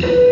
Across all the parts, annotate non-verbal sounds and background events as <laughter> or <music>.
Thank <laughs> you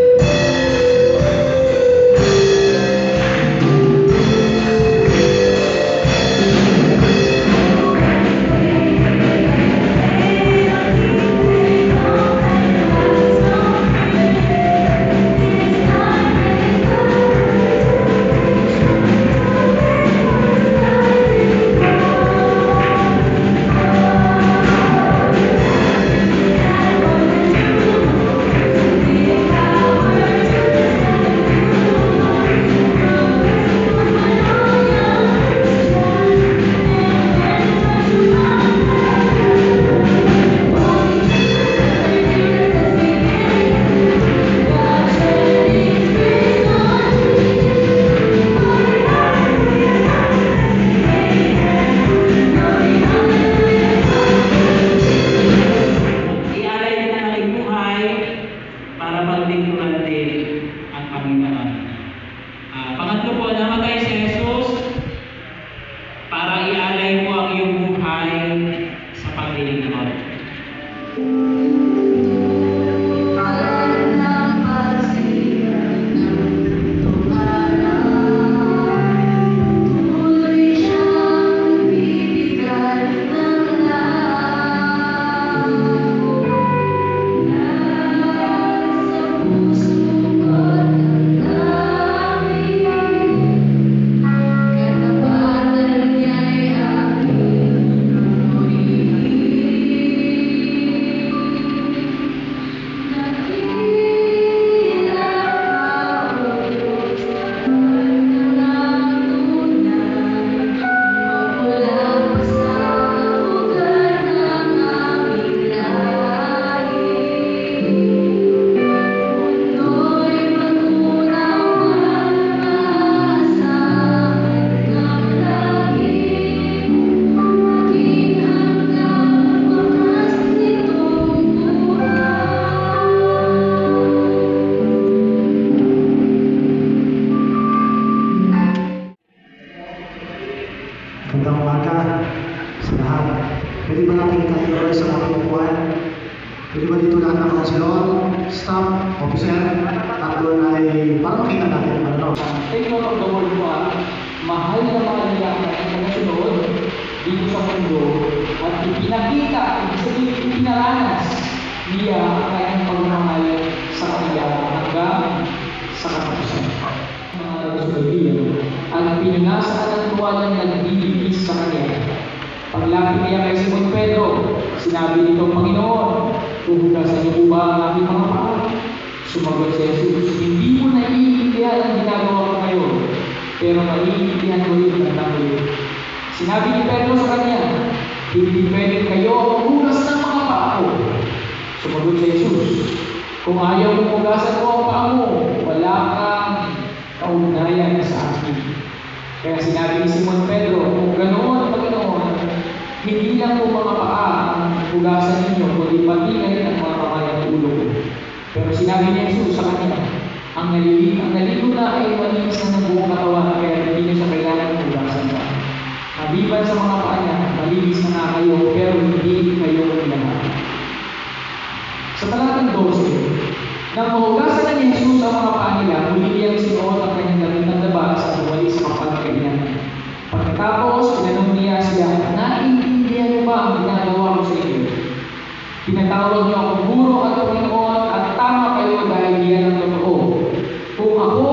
para paglingkuran din ang Panginoon. Ah, Umaga sa lahat. Pwede ba natin itayo sa ating upuan? Pwede ba dito lahat ng councilor, staff, officer, at doon ay para makita natin ang ano. Take ah. Mahal na mahal niya ang kasunod dito sa mundo at ipinakita, ipinaranas niya ang kanyang pagmamahal sa hanggang sa. Kasunod ang pinangasa ng tuwalan na nagbibigis sa kanya. Paglapit niya kay Simon Pedro, sinabi nito, Panginoon, huhugasan niyo po ba ang aking mga paa? Sumagot si Jesus, hindi mo naiintindihan ang ginagawa ko ngayon, pero maiintindihan ko rin ang tanggalin. Sinabi ni Pedro sa kanya, hindi pwede kayo ang hugas ng mga paa ko. Sumagot si Jesus, kung ayaw mo hugasan mo ang paa mo, wala kang kaugnayan sa akin. Kaya sinabi ni Simon Pedro, kung ganoon, Panginoon, hindi lang po mga paa ang hugasan ninyo, kundi pati na rin ang mga kamay at ulo ko. Pero sinabi ni Jesus sa kanya, ang naliligo, ang naligo na ay malinis na ng buong katawan, kaya hindi niya siya kailangan hugasan pa. Maliban sa mga paa niya, malinis na nga kayo, pero hindi kayo lahat. Sa talatang 12, nang mahugasan na ni Jesus ang mga paa nila, muli niyang sinuot ang kanyang damit ng labas at umalis sa kapagkainan. Pagkatapos, tinanong niya sila, naiintindihan niyo ba ang ginagawa ko sa inyo? Tinatawag niyo ako guro at Panginoon at tama kayo dahil yan ang totoo. Kung ako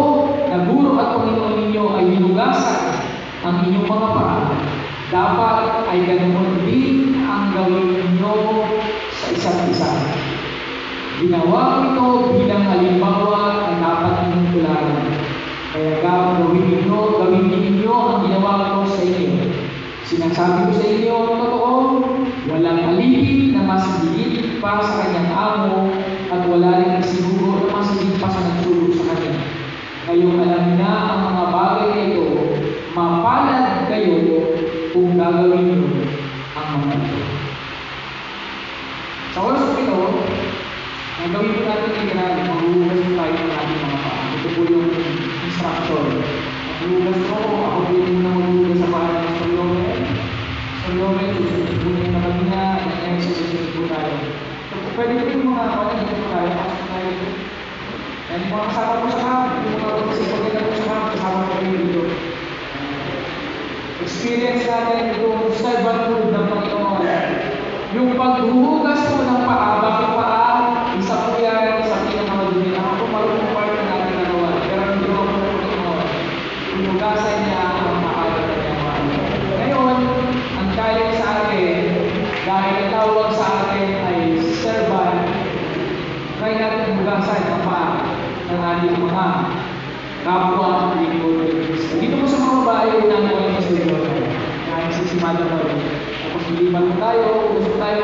na guro at Panginoon ninyo ay hinugasan ang inyong mga paa, dapat ay ganoon din ang gawin ninyo sa isa't isa. Ginawa ito bilang halimbawa na dapat ninyong tularan. Kaya gawin ninyo, gawin ninyo ang ginawa ko sa inyo. Sinasabi ko sa inyo totoo, walang higit pa sa kanyang amo at wala rin siguro na mas higit pa sa nagsulog sa kanya. Ngayong alam na ang mga bagay na ito, mapalad kayo kung gagawin niyo ang mga ito. Sa oras ko ito, ang gawin po natin ay grabe, maghuhugas po tayo ng ating mga paa. Ito po yung instruction. Maghuhugas po ako, po yung muna maghuhugas sa paa ng Solome. Solome, susunod po niya na kami na, and susunod po tayo. Pwede po yung mga paa na tayo, pasok tayo. Ang mga kasama ko sa camp, yung mga kapagsipagitan ko sa camp, kasama ko kayo dito. Experience natin itong servanthood ng Panginoon. Yung paghuhugas mo ng paa, bakit paa? Isa po yan sa pinakamadumi. Ako po marunong part na natin nagawa. Pero ang ginawa ko ng Panginoon, hinugasan niya ang paa ng kanyang mga anak. Ngayon, ang galing sa atin, dahil ang tawag sa atin ay servant, try hugasan ang paa ng ating mga kapwa ni Kristo. Dito po sa mga babae ng walang kasunod. Kahit si si Madam Mary. Tapos lilipat tayo, gusto tayo